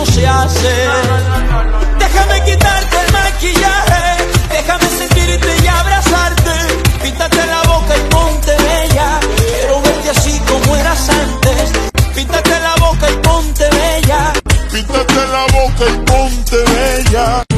no se hace. Déjame quitarte el maquillaje, déjame sentirte y abrazarte. Píntate la boca y ponte bella. Quiero verte así como eras antes. Píntate la boca y ponte bella. Píntate la boca y ponte bella.